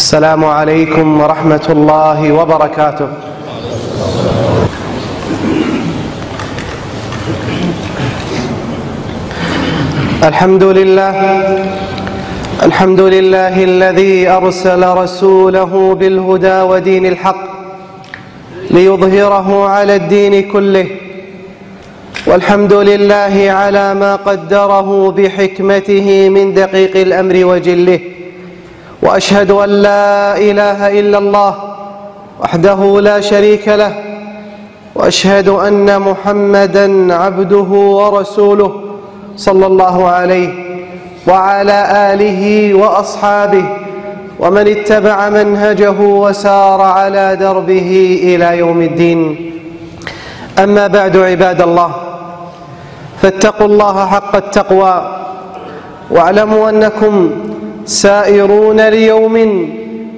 السلام عليكم ورحمة الله وبركاته. الحمد لله الحمد لله الذي أرسل رسوله بالهدى ودين الحق ليظهره على الدين كله والحمد لله على ما قدره بحكمته من دقيق الأمر وجله. وأشهد أن لا إله إلا الله وحده لا شريك له وأشهد أن محمدا عبده ورسوله صلى الله عليه وعلى آله وأصحابه ومن اتبع منهجه وسار على دربه إلى يوم الدين. أما بعد عباد الله فاتقوا الله حق التقوى واعلموا أنكم سائرون ليوم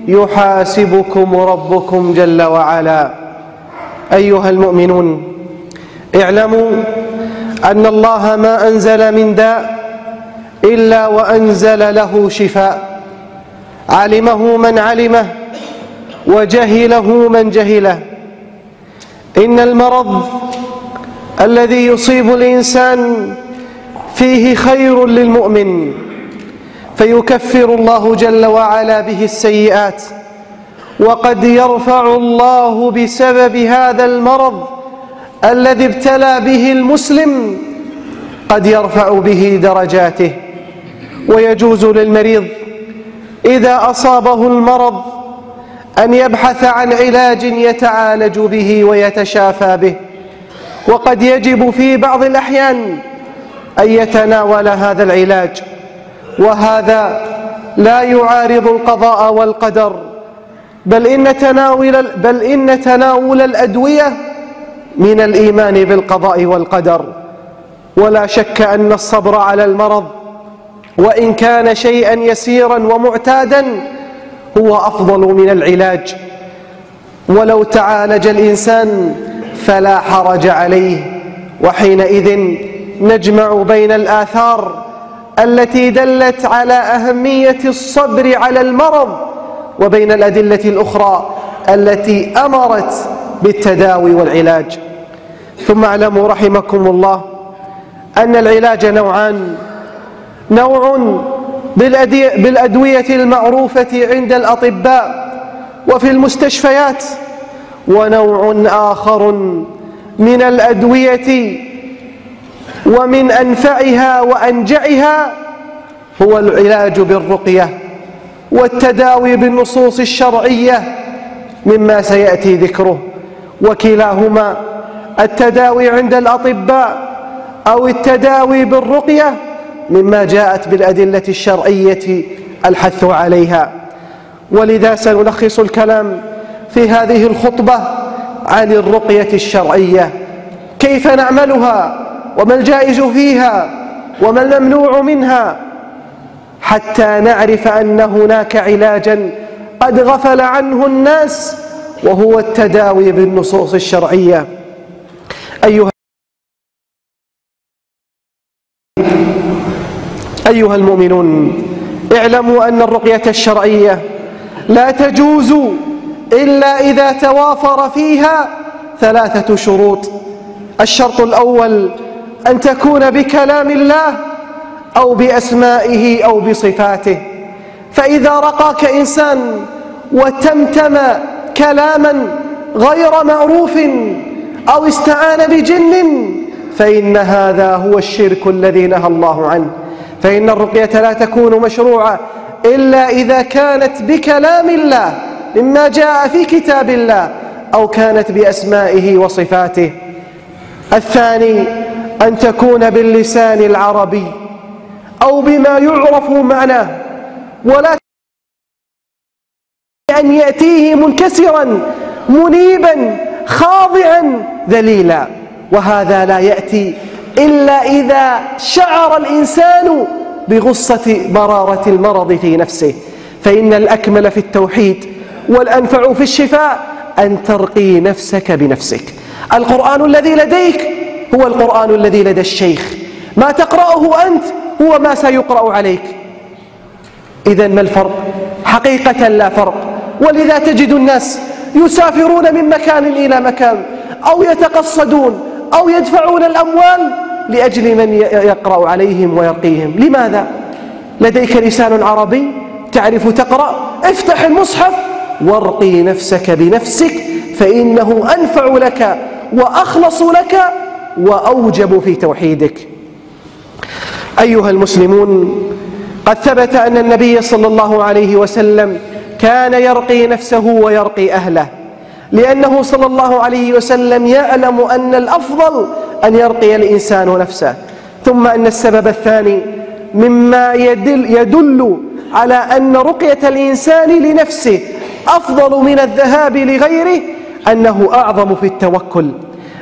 يحاسبكم ربكم جل وعلا. أيها المؤمنون اعلموا أن الله ما أنزل من داء إلا وأنزل له شفاء. علمه من علمه وجهله من جهله. إن المرض الذي يصيب الإنسان فيه خير للمؤمن. فيكفر الله جل وعلا به السيئات وقد يرفع الله بسبب هذا المرض الذي ابتلى به المسلم قد يرفع به درجاته ويجوز للمريض إذا أصابه المرض أن يبحث عن علاج يتعالج به ويتشافى به وقد يجب في بعض الأحيان أن يتناول هذا العلاج وهذا لا يعارض القضاء والقدر بل إن تناول بل إن تناول الأدوية من الإيمان بالقضاء والقدر. ولا شك أن الصبر على المرض وإن كان شيئا يسيرا ومعتادا هو أفضل من العلاج. ولو تعالج الإنسان فلا حرج عليه وحينئذ نجمع بين الآثار التي دلت على أهمية الصبر على المرض وبين الأدلة الأخرى التي أمرت بالتداوي والعلاج. ثم اعلموا رحمكم الله أن العلاج نوعان. نوع بالأدوية المعروفة عند الأطباء وفي المستشفيات ونوع آخر من الأدوية ومن أنفعها وأنجعها هو العلاج بالرقية والتداوي بالنصوص الشرعية مما سيأتي ذكره. وكلاهما التداوي عند الأطباء أو التداوي بالرقية مما جاءت بالأدلة الشرعية الحث عليها. ولذا سنلخص الكلام في هذه الخطبة عن الرقية الشرعية. كيف نعملها؟ وما الجائز فيها وما الممنوع منها حتى نعرف أن هناك علاجا قد غفل عنه الناس وهو التداوي بالنصوص الشرعية. أيها أيها المؤمنون اعلموا أن الرقية الشرعية لا تجوز إلا إذا توافر فيها ثلاثة شروط. الشرط الأول أن تكون بكلام الله أو بأسمائه أو بصفاته. فإذا رقاك إنسان وتمتم كلاما غير معروف أو استعان بجن فإن هذا هو الشرك الذي نهى الله عنه. فإن الرقية لا تكون مشروعة إلا إذا كانت بكلام الله مما جاء في كتاب الله أو كانت بأسمائه وصفاته. الثاني أن تكون باللسان العربي أو بما يعرف معناه ولا أن يأتيه منكسرا منيبا خاضعا ذليلا. وهذا لا يأتي إلا إذا شعر الإنسان بغصة مرارة المرض في نفسه. فإن الأكمل في التوحيد والأنفع في الشفاء أن ترقي نفسك بنفسك. القرآن الذي لديك هو القرآن الذي لدى الشيخ. ما تقرأه أنت هو ما سيقرأ عليك. إذا ما الفرق؟ حقيقة لا فرق. ولذا تجد الناس يسافرون من مكان إلى مكان أو يتقصدون أو يدفعون الأموال لأجل من يقرأ عليهم ويرقيهم. لماذا؟ لديك لسان عربي تعرف تقرأ؟ افتح المصحف وارقي نفسك بنفسك فإنه أنفع لك وأخلص لك وأوجب في توحيدك. أيها المسلمون قد ثبت أن النبي صلى الله عليه وسلم كان يرقي نفسه ويرقي أهله لأنه صلى الله عليه وسلم يعلم أن الأفضل أن يرقي الإنسان نفسه. ثم أن السبب الثاني مما يدل, يدل على أن رقية الإنسان لنفسه أفضل من الذهاب لغيره أنه أعظم في التوكل.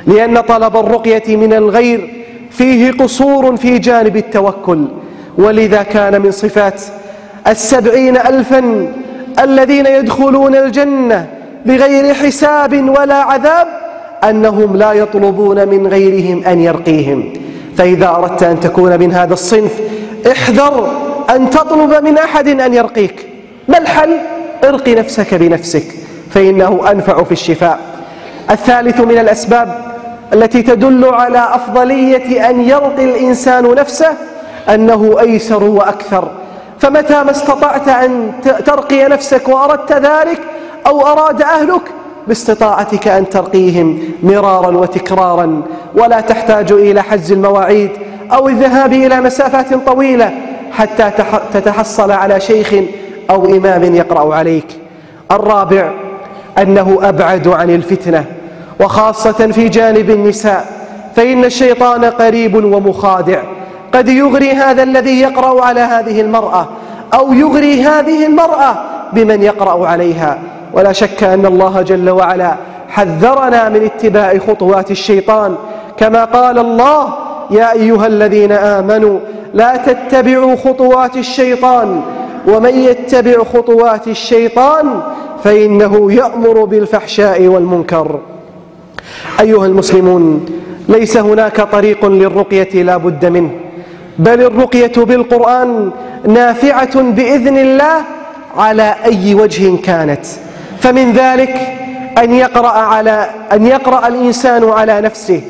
لأن طلب الرقية من الغير فيه قصور في جانب التوكل. ولذا كان من صفات السبعين ألفا الذين يدخلون الجنة بغير حساب ولا عذاب أنهم لا يطلبون من غيرهم أن يرقيهم. فإذا أردت أن تكون من هذا الصنف احذر أن تطلب من أحد أن يرقيك. ما الحل؟ ارقي نفسك بنفسك فإنه أنفع في الشفاء. الثالث من الأسباب التي تدل على أفضلية أن يرقي الإنسان نفسه أنه أيسر وأكثر. فمتى ما استطعت أن ترقي نفسك وأردت ذلك أو أراد أهلك باستطاعتك أن ترقيهم مرارا وتكرارا. ولا تحتاج إلى حجز المواعيد أو الذهاب إلى مسافات طويلة حتى تتحصل على شيخ أو إمام يقرأ عليك. الرابع أنه أبعد عن الفتنة. وخاصة في جانب النساء فإن الشيطان قريب ومخادع. قد يغري هذا الذي يقرأ على هذه المرأة أو يغري هذه المرأة بمن يقرأ عليها. ولا شك أن الله جل وعلا حذرنا من اتباع خطوات الشيطان. كما قال الله يا أيها الذين آمنوا لا تتبعوا خطوات الشيطان. ومن يتبع خطوات الشيطان فإنه يأمر بالفحشاء والمنكر. أيها المسلمون ليس هناك طريق للرقية لا بد منه بل الرقية بالقرآن نافعة بإذن الله على أي وجه كانت. فمن ذلك أن يقرأ على أن يقرأ الإنسان على نفسه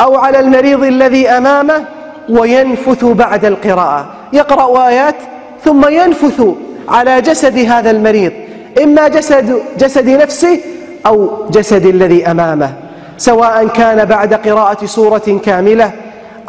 أو على المريض الذي أمامه وينفث بعد القراءة. يقرأ آيات ثم ينفث على جسد هذا المريض إما جسد جسد نفسه أو جسد الذي أمامه. سواء كان بعد قراءة سورة كاملة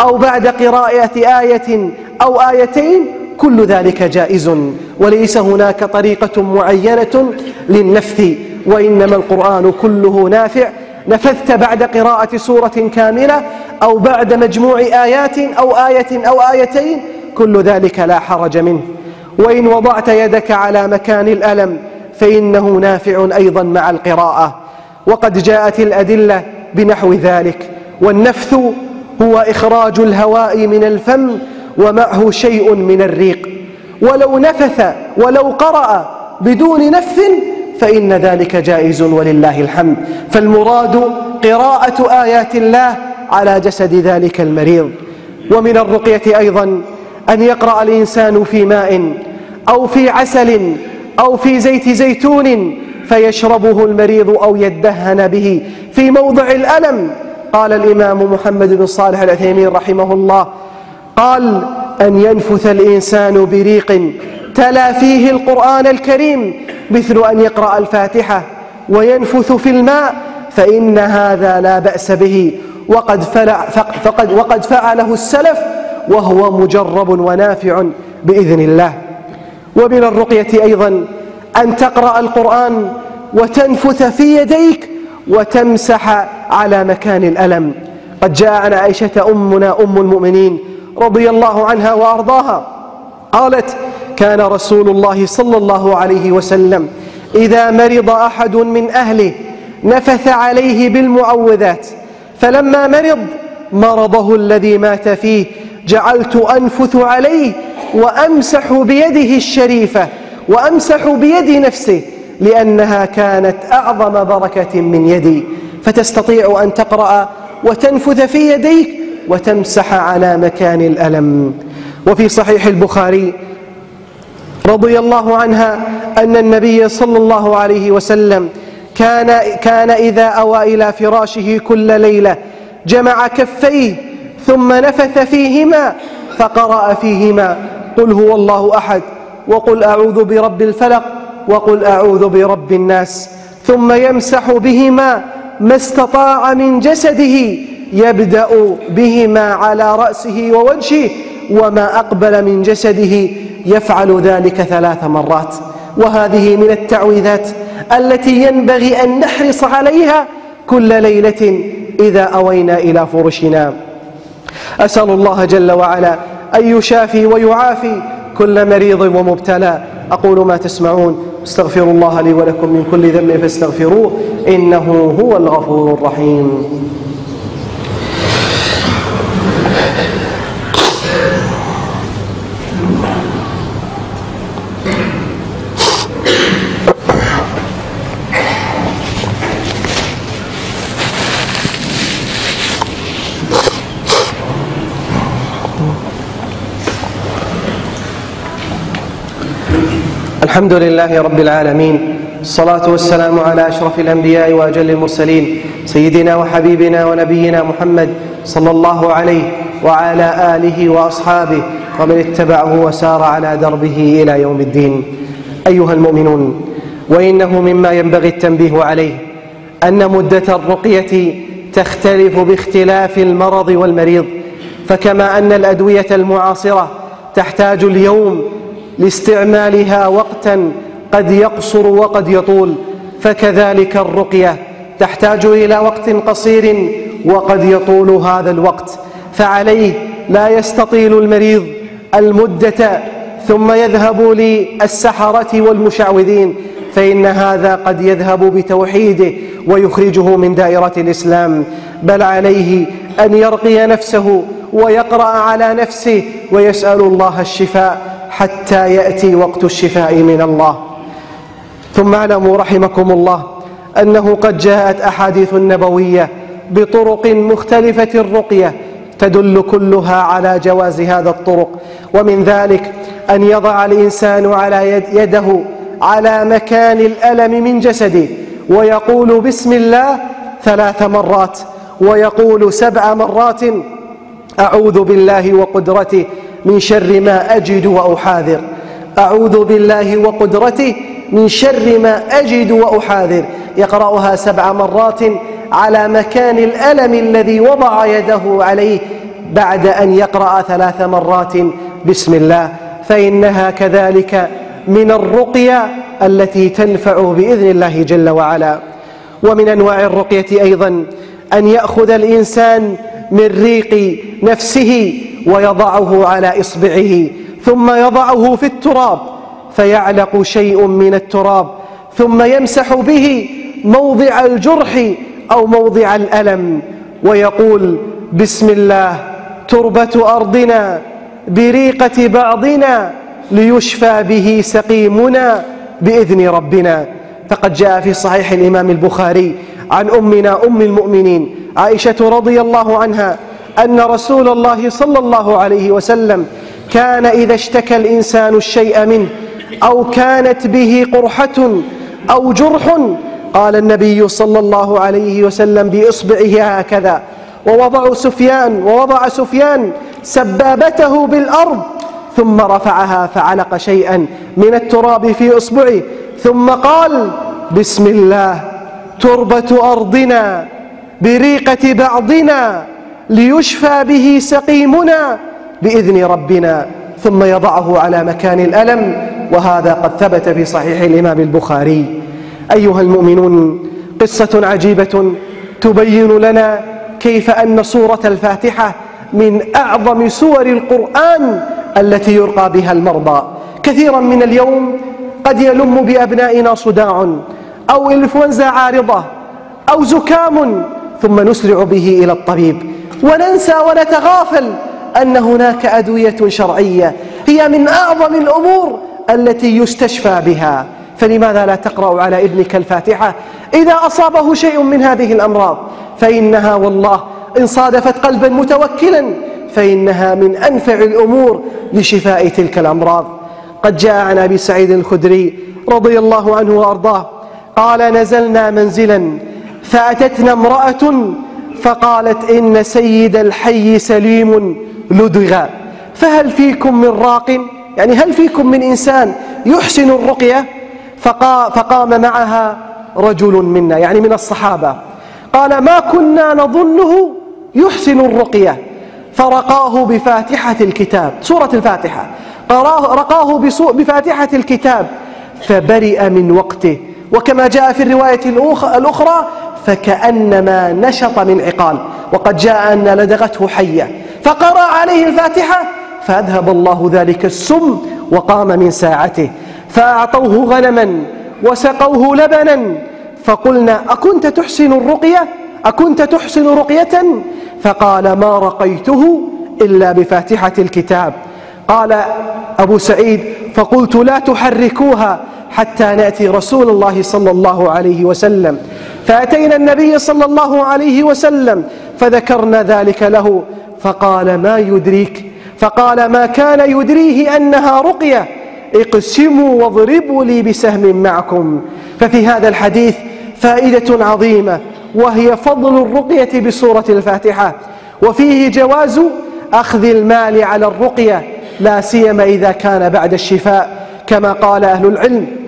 أو بعد قراءة آية أو آيتين كل ذلك جائز. وليس هناك طريقة معينة للنفث وإنما القرآن كله نافع. نفذت بعد قراءة سورة كاملة أو بعد مجموع آيات أو آية أو آيتين كل ذلك لا حرج منه. وإن وضعت يدك على مكان الألم فإنه نافع أيضا مع القراءة. وقد جاءت الأدلة بنحو ذلك. والنفث هو إخراج الهواء من الفم ومعه شيء من الريق. ولو نفث ولو قرأ بدون نفث فإن ذلك جائز ولله الحمد. فالمراد قراءة آيات الله على جسد ذلك المريض. ومن الرقية أيضا أن يقرأ الإنسان في ماء أو في عسل أو في زيت زيتون فيشربه المريض أو يدهن به في موضع الألم. قال الإمام محمد بن صالح العثيمين رحمه الله قال أن ينفث الإنسان بريق تلا فيه القرآن الكريم مثل أن يقرأ الفاتحة وينفث في الماء فإن هذا لا بأس به. وقد, فلع فقد وقد فعله السلف وهو مجرب ونافع بإذن الله. ومن الرقية أيضا أن تقرأ القرآن وتنفث في يديك وتمسح على مكان الألم. قد جاء عن عائشة أمنا أم المؤمنين رضي الله عنها وأرضاها. قالت كان رسول الله صلى الله عليه وسلم إذا مرض أحد من أهله نفث عليه بالمعوذات فلما مرض مرضه الذي مات فيه جعلت أنفث عليه وأمسح بيده الشريفة وأمسح بيد نفسه لأنها كانت أعظم بركة من يدي. فتستطيع أن تقرأ وتنفث في يديك وتمسح على مكان الألم. وفي صحيح البخاري رضي الله عنها أن النبي صلى الله عليه وسلم كان, كان إذا أوى إلى فراشه كل ليلة جمع كفيه ثم نفث فيهما فقرأ فيهما. قل هو الله أحد وقل أعوذ برب الفلق وقل أعوذ برب الناس ثم يمسح بهما ما استطاع من جسده يبدأ بهما على رأسه ووجهه وما أقبل من جسده يفعل ذلك ثلاث مرات. وهذه من التعويذات التي ينبغي أن نحرص عليها كل ليلة إذا أوينا إلى فرشنا. أسأل الله جل وعلا أن يشافي ويعافي كل مريض ومبتلى أقول ما تسمعون استغفر الله لي ولكم من كل ذنب فاستغفروه إنه هو الغفور الرحيم. الحمد لله رب العالمين. الصلاة والسلام على أشرف الأنبياء وأجل المرسلين سيدنا وحبيبنا ونبينا محمد صلى الله عليه وعلى آله وأصحابه ومن اتبعه وسار على دربه إلى يوم الدين. أيها المؤمنون وإنه مما ينبغي التنبيه عليه أن مدة الرقية تختلف باختلاف المرض والمريض فكما أن الأدوية المعاصرة تحتاج اليوم لاستعمالها وقتا قد يقصر وقد يطول فكذلك الرقية تحتاج إلى وقت قصير وقد يطول هذا الوقت فعليه لا يستطيل المريض المدة ثم يذهب للسحرة والمشعوذين فإن هذا قد يذهب بتوحيده ويخرجه من دائرة الإسلام بل عليه أن يرقي نفسه ويقرأ على نفسه ويسأل الله الشفاء. حتى يأتي وقت الشفاء من الله. ثم اعلموا رحمكم الله أنه قد جاءت أحاديث نبوية بطرق مختلفة الرقية تدل كلها على جواز هذا الطرق. ومن ذلك أن يضع الإنسان على يده على مكان الألم من جسده ويقول بسم الله ثلاث مرات ويقول سبع مرات أعوذ بالله وقدرته من شر ما أجد وأحاذر. أعوذ بالله وقدرته من شر ما أجد وأحاذر. يقرأها سبع مرات على مكان الألم الذي وضع يده عليه. بعد أن يقرأ ثلاث مرات بسم الله. فإنها كذلك من الرقية التي تنفع بإذن الله جل وعلا. ومن أنواع الرقية أيضا أن يأخذ الإنسان من ريق نفسه ويضعه على إصبعه ثم يضعه في التراب فيعلق شيء من التراب ثم يمسح به موضع الجرح أو موضع الألم ويقول بسم الله تربة أرضنا بريقة بعضنا ليشفى به سقيمنا بإذن ربنا. فقد جاء في صحيح الإمام البخاري عن أمنا أم المؤمنين عائشة رضي الله عنها أن رسول الله صلى الله عليه وسلم كان إذا اشتكى الإنسان الشيء منه أو كانت به قرحة أو جرح قال النبي صلى الله عليه وسلم بإصبعه هكذا ووضع سفيان ووضع سفيان سبابته بالأرض ثم رفعها فعلق شيئا من التراب في إصبعه ثم قال بسم الله تربة أرضنا بريقة بعضنا ليشفى به سقيمنا بإذن ربنا ثم يضعه على مكان الألم وهذا قد ثبت في صحيح الإمام البخاري. أيها المؤمنون قصة عجيبة تبين لنا كيف أن سورة الفاتحة من أعظم سور القرآن التي يرقى بها المرضى. كثيرا من اليوم قد يلم بأبنائنا صداع أو انفلونزا عارضة أو زكام ثم نسرع به إلى الطبيب. وننسى ونتغافل أن هناك أدوية شرعية هي من أعظم الأمور التي يستشفى بها. فلماذا لا تقرأ على ابنك الفاتحة؟ إذا أصابه شيء من هذه الأمراض فإنها والله إن صادفت قلبا متوكلا فإنها من أنفع الأمور لشفاء تلك الأمراض. قد جاء عن أبي سعيد الخدري رضي الله عنه وأرضاه قال نزلنا منزلا فأتتنا امرأة فقالت إن سيد الحي سليم لدغ. فهل فيكم من راق؟ يعني هل فيكم من إنسان يحسن الرقية؟ فقام معها رجل منا يعني من الصحابة. قال ما كنا نظنه يحسن الرقية. فرقاه بفاتحة الكتاب سورة الفاتحة. رقاه بفاتحة الكتاب. فبرئ من وقته. وكما جاء في الرواية الأخرى فكأنما نشط من عقال وقد جاء أن لدغته حية فقرأ عليه الفاتحة فأذهب الله ذلك السم وقام من ساعته فأعطوه غنما وسقوه لبنا فقلنا أكنت تحسن الرقية؟ أكنت تحسن رقية؟ فقال ما رقيته إلا بفاتحة الكتاب. قال أبو سعيد فقلت لا تحركوها حتى نأتي رسول الله صلى الله عليه وسلم. فأتينا النبي صلى الله عليه وسلم فذكرنا ذلك له فقال ما يدريك؟ فقال ما كان يدريه أنها رقية. اقسموا واضربوا لي بسهم معكم. ففي هذا الحديث فائدة عظيمة وهي فضل الرقية بسورة الفاتحة. وفيه جواز أخذ المال على الرقية لا سيما إذا كان بعد الشفاء كما قال أهل العلم.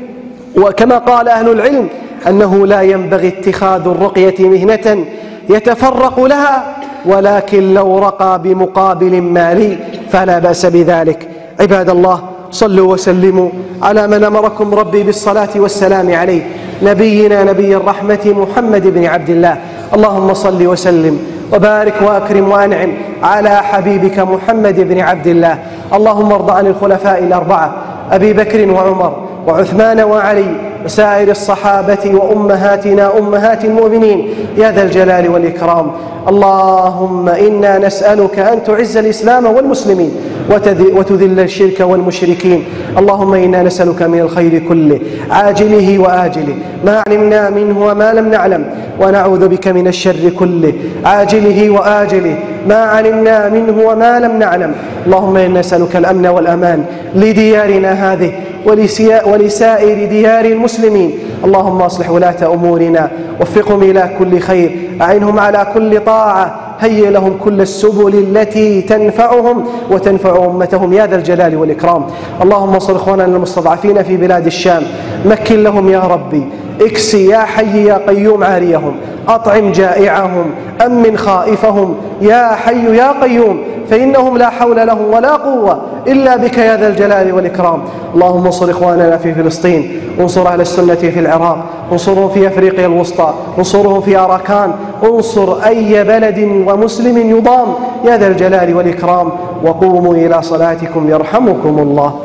وكما قال أهل العلم أنه لا ينبغي اتخاذ الرقية مهنة يتفرق لها ولكن لو رقى بمقابل مالي فلا بأس بذلك. عباد الله صلوا وسلموا على من أمركم ربي بالصلاة والسلام عليه نبينا نبي الرحمة محمد بن عبد الله. اللهم صل وسلم وبارك وأكرم وأنعم على حبيبك محمد بن عبد الله. اللهم ارض عن الخلفاء الأربعة أبي بكر وعمر وعثمان وعلي وسائر الصحابة وأمهاتنا أمهات المؤمنين. يا ذا الجلال والإكرام. اللهم إنا نسألك أن تعز الإسلام والمسلمين وتذل الشرك والمشركين. اللهم إنا نسألك من الخير كله عاجله وآجله. ما علمنا منه وما لم نعلم ونعوذ بك من الشر كله عاجله وآجله. ما علمنا منه وما لم نعلم. اللهم إنا نسألك الأمن والأمان لديارنا هذه ولسائر ديار المسلمين. اللهم أصلح ولاة أمورنا وفقهم إلى كل خير. اعنهم على كل طاعة. هيئ لهم كل السبل التي تنفعهم وتنفع أمتهم يا ذا الجلال والإكرام. اللهم انصر إخواننا المستضعفين في بلاد الشام. مكن لهم يا ربي. اكسي يا حي يا قيوم عاريهم. أطعم جائعهم. أمن خائفهم. يا حي يا قيوم. فإنهم لا حول لهم ولا قوة إلا بك يا ذا الجلال والإكرام. اللهم انصر إخواننا في فلسطين وانصر أهل السنة في العراق انصرهم في أفريقيا الوسطى انصرهم في أراكان. انصر أي بلد ومسلم يضام يا ذا الجلال والإكرام. وقوموا إلى صلاتكم يرحمكم الله.